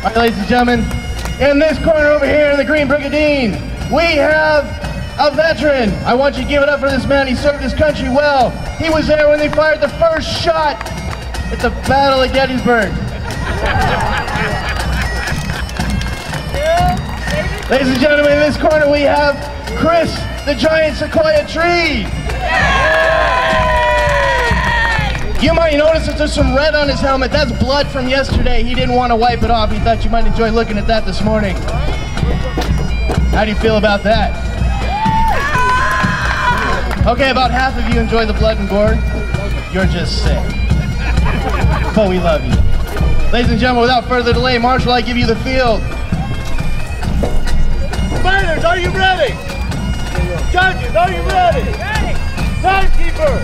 All right, ladies and gentlemen, in this corner over here in the Green Brigandine, we have a veteran. I want you to give it up for this man. He served his country well. He was there when they fired the first shot at the Battle of Gettysburg. Ladies and gentlemen, in this corner we have Chris, the giant sequoia tree. You might notice that there's some red on his helmet. That's blood from yesterday. He didn't want to wipe it off. He thought you might enjoy looking at that this morning. How do you feel about that? Okay, about half of you enjoy the blood and gore. You're just sick. But we love you. Ladies and gentlemen, without further delay, Marshal, I give you the field. Fighters, are you ready? Judges, are you ready? Ready. Timekeeper.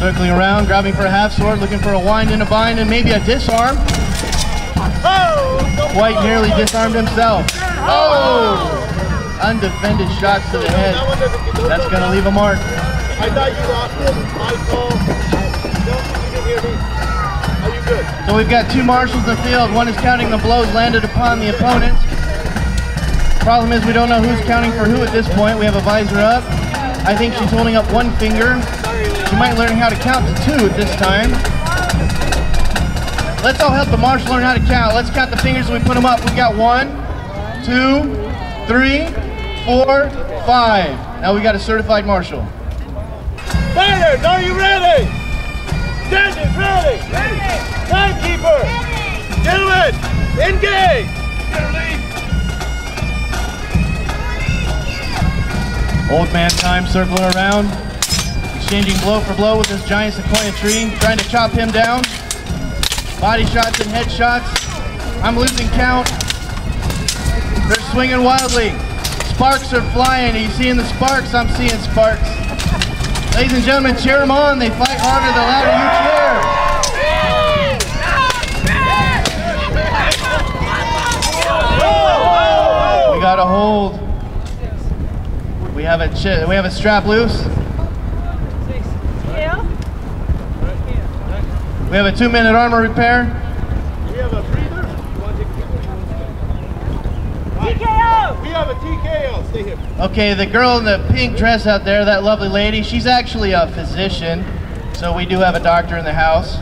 Circling around, grabbing for a half sword, looking for a wind and a bind, and maybe a disarm. Oh, Quite nearly disarmed himself. Oh! Undefended shots to the head. That one doesn't get- That's going to leave a mark. I thought you lost it. My fault. You didn't hear me. Are you good? So we've got two marshals in the field. One is counting the blows landed upon the opponent. Problem is we don't know who's counting for who at this point. We have a visor up. I think she's holding up one finger. She might learn how to count to two at this time. Let's all help the marshal learn how to count. Let's count the fingers and we put them up. We got one, two, three, four, five. Now we got a certified marshal. Fighters, are you ready? Judges, ready? Ready. Timekeeper. Ready. Gentlemen, engage. Old man time circling around, exchanging blow for blow with this giant sequoia tree, trying to chop him down. Body shots and head shots. I'm losing count. They're swinging wildly. Sparks are flying. Are you seeing the sparks? I'm seeing sparks. Ladies and gentlemen, cheer them on. They fight harder the louder you cheer. We got a hold. We have a we have a strap loose. We have a two minute armor repair. We have a breather. You want to take a TKO. We have a TKO. Stay here. Okay, the girl in the pink dress out there, that lovely lady, she's actually a physician. So we do have a doctor in the house.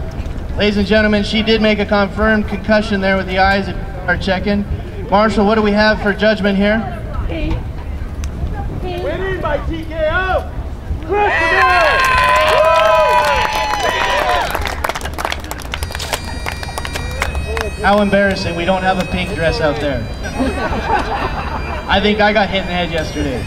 Ladies and gentlemen, she did make a confirmed concussion there with the eyes if you are checking. Marshal, what do we have for judgment here? P. P. Winning by TKO. Chris How embarrassing, we don't have a pink dress out there. I think I got hit in the head yesterday.